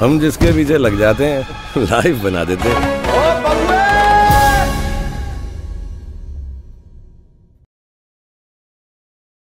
हम जिसके पीछे लग जाते हैं लाइफ बना देते हैं।